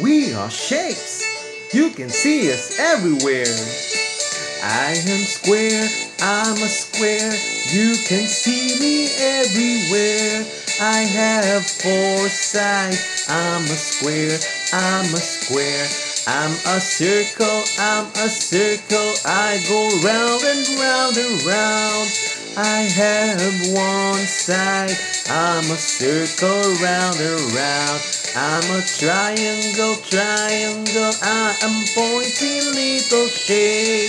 We are shapes. You can see us everywhere. I am square, I'm a square. You can see me everywhere. I have four sides. I'm a square, I'm a square. I'm a circle, I'm a circle. I go round and round and round. I have one side. I'm a circle round and round. I'm a triangle, triangle. I am pointing little shape.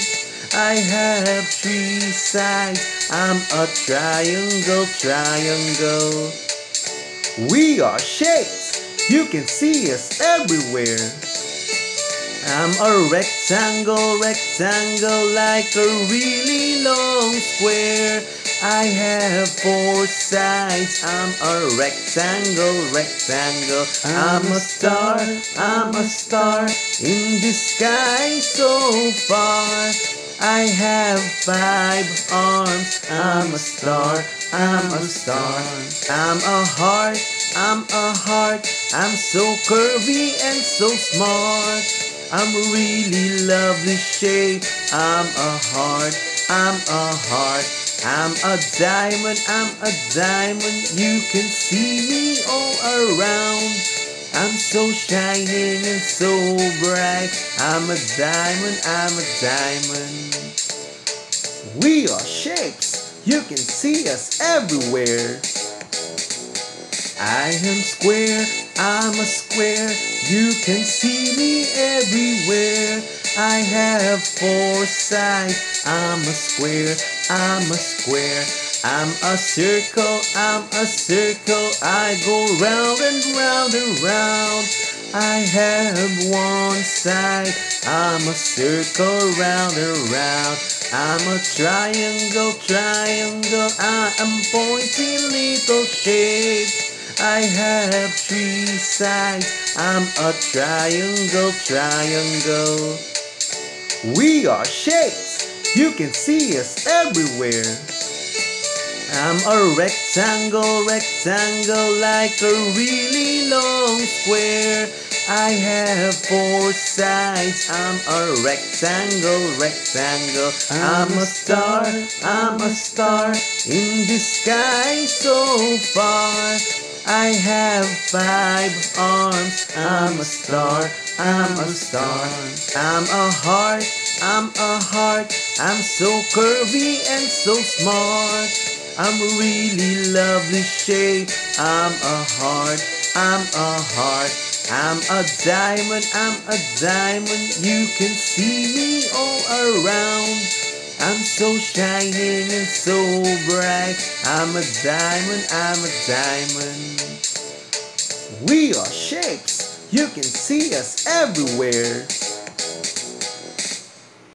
I have three sides. I'm a triangle, triangle. We are shapes. You can see us everywhere. I'm a rectangle, rectangle, like a really long square. I have four sides. I'm a rectangle, rectangle. I'm a star, I'm a star in the sky so far. I have five arms. I'm a star, I'm a star. I'm a heart, I'm a heart. I'm so curvy and so smart. I'm a really lovely shape. I'm a heart, I'm a heart. I'm a diamond, I'm a diamond. You can see me all around. I'm so shining and so bright. I'm a diamond, I'm a diamond. We are shapes. You can see us everywhere. I am square, I'm a square. You can see me everywhere. I have four sides. I'm a square, I'm a square. I'm a circle, I'm a circle. I go round and round and round. I have one side. I'm a circle round and round. I'm a triangle, triangle. I am pointing little shapes. I have three sides. I'm a triangle, triangle. We are shapes. You can see us everywhere. I'm a rectangle, rectangle, like a really long square. I have four sides. I'm a rectangle, rectangle. I'm a star, I'm a star in the sky so far. I have five arms. I'm a star, I'm a star. I'm a heart, I'm a heart. I'm so curvy and so smart. I'm a really lovely shape. I'm a heart, I'm a heart. I'm a diamond, I'm a diamond. You can see me all around. I'm so shining and so bright. I'm a diamond, I'm a diamond. We are shapes. You can see us everywhere.